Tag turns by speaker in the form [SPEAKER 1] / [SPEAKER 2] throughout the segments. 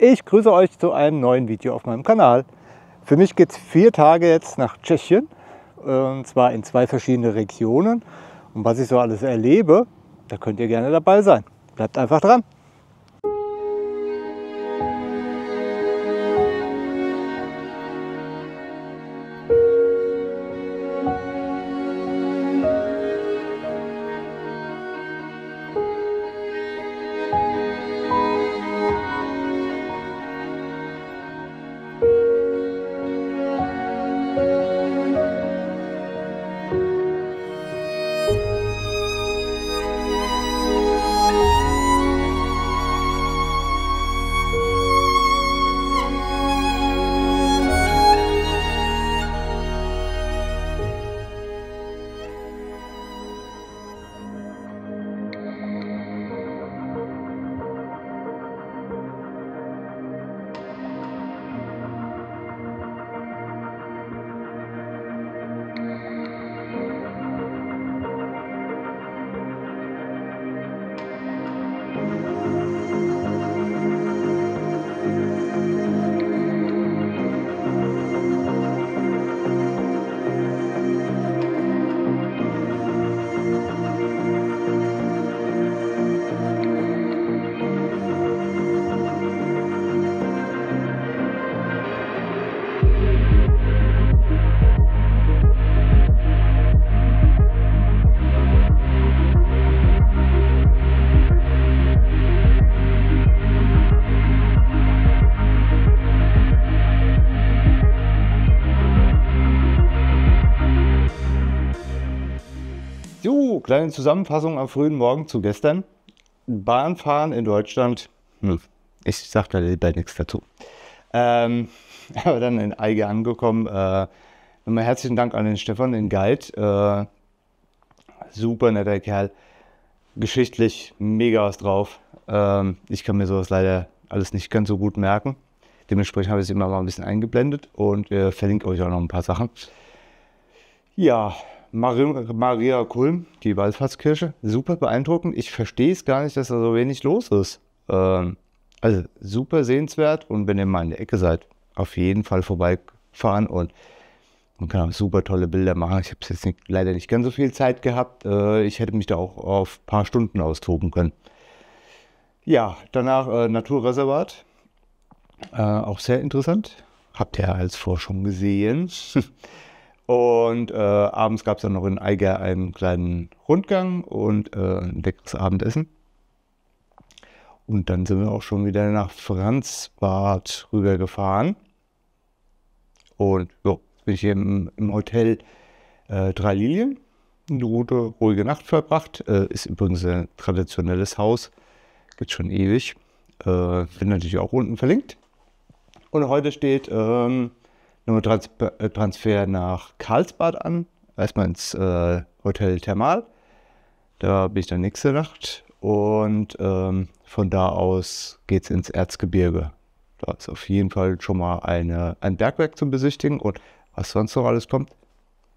[SPEAKER 1] Ich grüße euch zu einem neuen Video auf meinem Kanal. Für mich geht es vier Tage jetzt nach Tschechien und zwar in zwei verschiedene Regionen. Und was ich so alles erlebe, da könnt ihr gerne dabei sein. Bleibt einfach dran. Kleine Zusammenfassung am frühen Morgen zu gestern. Bahnfahren in Deutschland, hm, ich sage da lieber nichts dazu. Ähm, aber dann in Eige angekommen. Äh, nochmal herzlichen Dank an den Stefan, den Guide. Äh, super netter Kerl. Geschichtlich mega was drauf. Ähm, ich kann mir sowas leider alles nicht ganz so gut merken. Dementsprechend habe ich es immer mal ein bisschen eingeblendet und äh, verlinke euch auch noch ein paar Sachen. Ja, Maria Kulm, die Wallfahrtskirche, super beeindruckend. Ich verstehe es gar nicht, dass da so wenig los ist. Ähm, also super sehenswert und wenn ihr mal in der Ecke seid, auf jeden Fall vorbeifahren und man kann auch super tolle Bilder machen. Ich habe jetzt nicht, leider nicht ganz so viel Zeit gehabt. Äh, ich hätte mich da auch auf ein paar Stunden austoben können. Ja, danach äh, Naturreservat. Äh, auch sehr interessant. Habt ihr als Forschung gesehen. Und äh, abends gab es dann noch in Eiger einen kleinen Rundgang und äh, ein leckeres Abendessen. Und dann sind wir auch schon wieder nach Franzbad rübergefahren. Und so, bin ich hier im, im Hotel äh, Drei Lilien. Eine gute, ruhige Nacht verbracht. Äh, ist übrigens ein traditionelles Haus. Gibt schon ewig. Äh, bin natürlich auch unten verlinkt. Und heute steht ähm, nochmal Trans äh, Transfer nach Karlsbad an. Erstmal ins äh, Hotel Thermal. Da bin ich dann nächste Nacht. Und ähm, von da aus geht es ins Erzgebirge. Da ist auf jeden Fall schon mal eine, ein Bergwerk zum Besichtigen. Und was sonst noch alles kommt,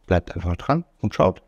[SPEAKER 1] bleibt einfach dran und schaut.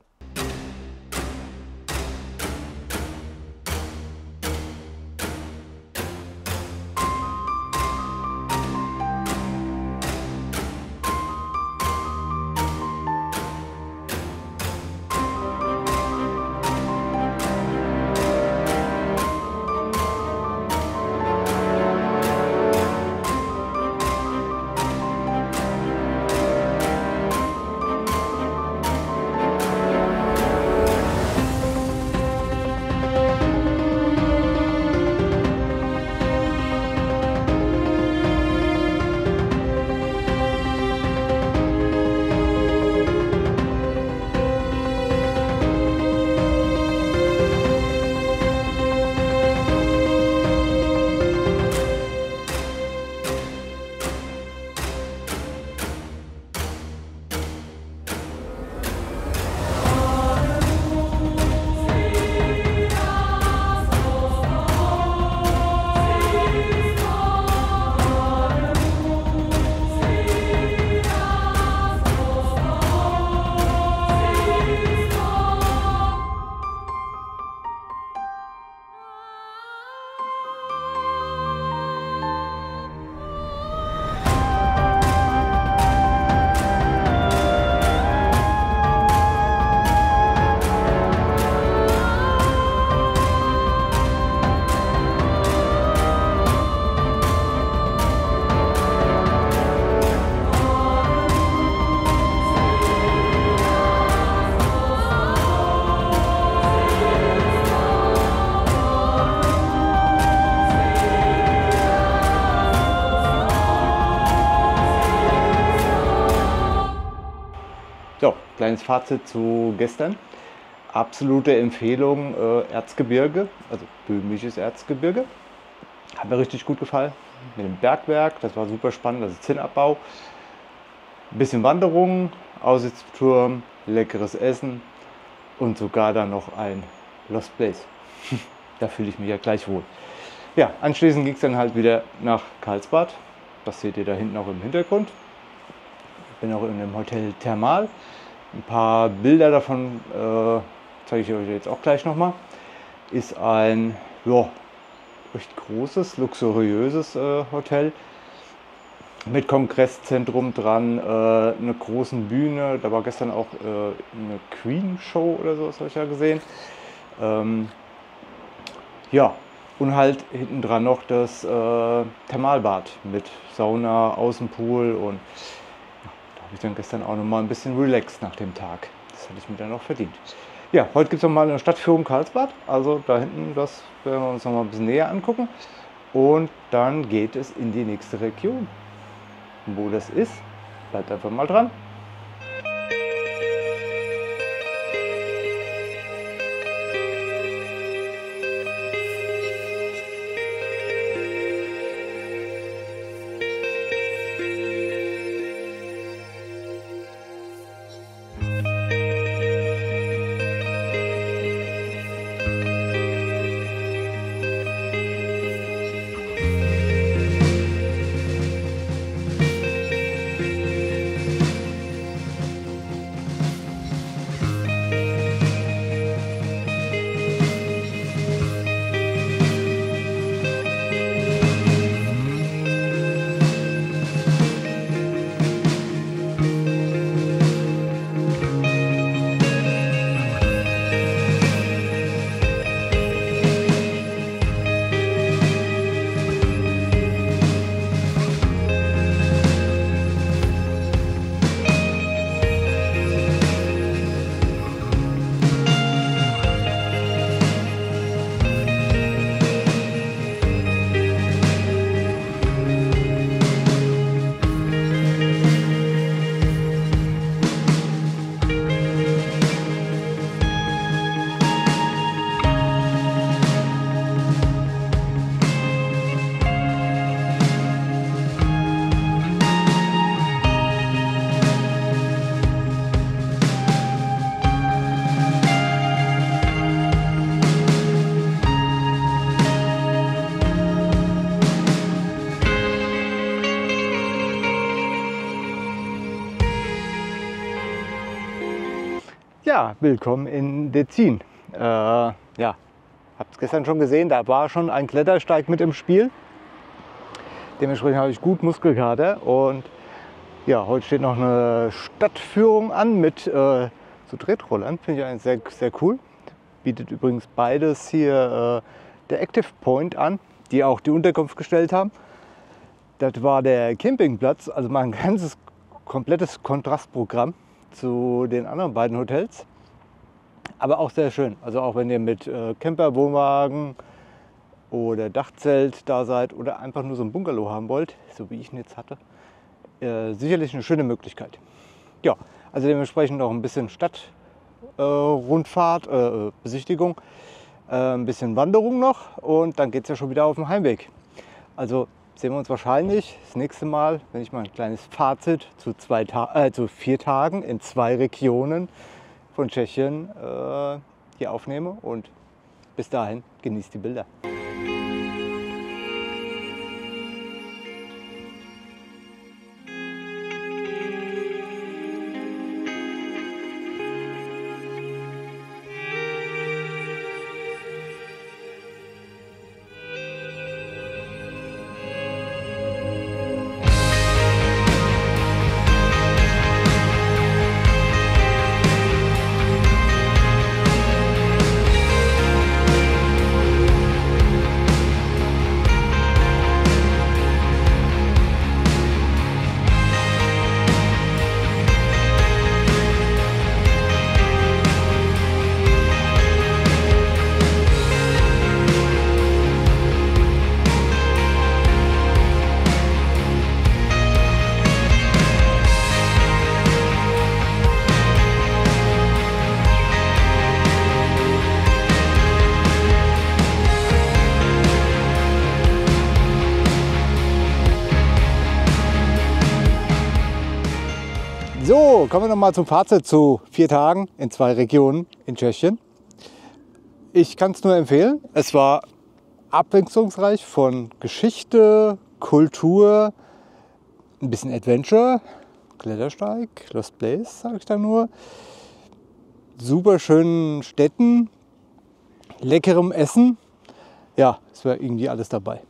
[SPEAKER 1] Kleines Fazit zu gestern. Absolute Empfehlung äh, Erzgebirge, also böhmisches Erzgebirge. Hat mir richtig gut gefallen. Mit dem Bergwerk, das war super spannend, also Zinnabbau. Ein bisschen Wanderung, Aussichtsturm, leckeres Essen und sogar dann noch ein Lost Place. da fühle ich mich ja gleich wohl. Ja, anschließend ging es dann halt wieder nach Karlsbad. Das seht ihr da hinten auch im Hintergrund. Ich bin auch in einem Hotel Thermal. Ein paar Bilder davon äh, zeige ich euch jetzt auch gleich nochmal. Ist ein ja, recht großes, luxuriöses äh, Hotel mit Kongresszentrum dran, äh, einer großen Bühne. Da war gestern auch äh, eine Queen-Show oder so, habe ich ja gesehen. Ähm, ja, und halt hinten dran noch das äh, Thermalbad mit Sauna, Außenpool und ich dann gestern auch noch mal ein bisschen relaxed nach dem Tag. Das hätte ich mir dann auch verdient. Ja, heute gibt es noch mal eine Stadtführung Karlsbad. Also da hinten, das werden wir uns noch mal ein bisschen näher angucken. Und dann geht es in die nächste Region. Wo das ist, bleibt einfach mal dran. Willkommen in Dezin. Äh, ja, habt es gestern schon gesehen, da war schon ein Klettersteig mit im Spiel. Dementsprechend habe ich gut Muskelkater und ja, heute steht noch eine Stadtführung an mit äh, so Tretrollern. Finde ich eigentlich sehr, sehr cool. Bietet übrigens beides hier äh, der Active Point an, die auch die Unterkunft gestellt haben. Das war der Campingplatz, also mein ganzes komplettes Kontrastprogramm zu den anderen beiden Hotels. Aber auch sehr schön. Also auch wenn ihr mit äh, Camper, Wohnwagen oder Dachzelt da seid oder einfach nur so ein Bungalow haben wollt, so wie ich ihn jetzt hatte, äh, sicherlich eine schöne Möglichkeit. Ja, also dementsprechend noch ein bisschen Stadtrundfahrt, äh, äh, Besichtigung, äh, ein bisschen Wanderung noch und dann geht es ja schon wieder auf den Heimweg. Also sehen wir uns wahrscheinlich das nächste Mal, wenn ich mal ein kleines Fazit zu, zwei äh, zu vier Tagen in zwei Regionen von Tschechien äh, hier aufnehme. Und bis dahin genießt die Bilder. So, kommen wir nochmal zum Fazit zu vier Tagen in zwei Regionen in Tschechien. Ich kann es nur empfehlen. Es war abwechslungsreich von Geschichte, Kultur, ein bisschen Adventure, Klettersteig, Lost Place, sage ich da nur. Super schönen Städten, leckerem Essen. Ja, es war irgendwie alles dabei.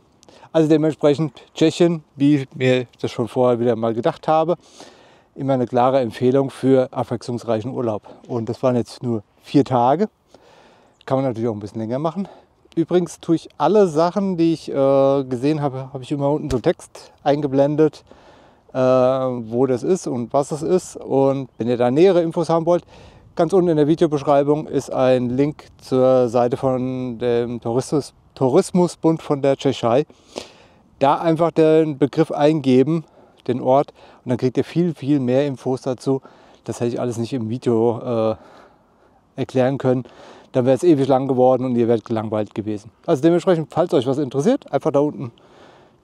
[SPEAKER 1] Also dementsprechend Tschechien, wie mir das schon vorher wieder mal gedacht habe, immer eine klare Empfehlung für abwechslungsreichen Urlaub. Und das waren jetzt nur vier Tage. Kann man natürlich auch ein bisschen länger machen. Übrigens tue ich alle Sachen, die ich äh, gesehen habe, habe ich immer unten so Text eingeblendet, äh, wo das ist und was es ist. Und wenn ihr da nähere Infos haben wollt, ganz unten in der Videobeschreibung ist ein Link zur Seite von dem Tourismus, Tourismusbund von der Tschechei. Da einfach den Begriff eingeben, den Ort, und dann kriegt ihr viel, viel mehr Infos dazu. Das hätte ich alles nicht im Video äh, erklären können. Dann wäre es ewig lang geworden und ihr werdet gelangweilt gewesen. Also dementsprechend, falls euch was interessiert, einfach da unten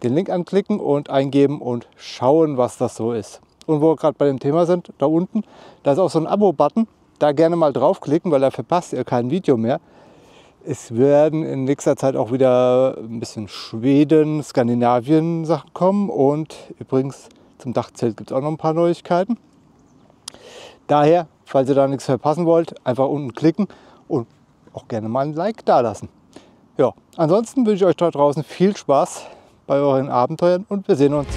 [SPEAKER 1] den Link anklicken und eingeben und schauen, was das so ist. Und wo wir gerade bei dem Thema sind, da unten, da ist auch so ein Abo-Button. Da gerne mal draufklicken, weil da verpasst ihr kein Video mehr. Es werden in nächster Zeit auch wieder ein bisschen Schweden, Skandinavien Sachen kommen und übrigens zum Dachzelt gibt es auch noch ein paar Neuigkeiten. Daher, falls ihr da nichts verpassen wollt, einfach unten klicken und auch gerne mal ein Like da lassen. Ja, ansonsten wünsche ich euch da draußen viel Spaß bei euren Abenteuern und wir sehen uns.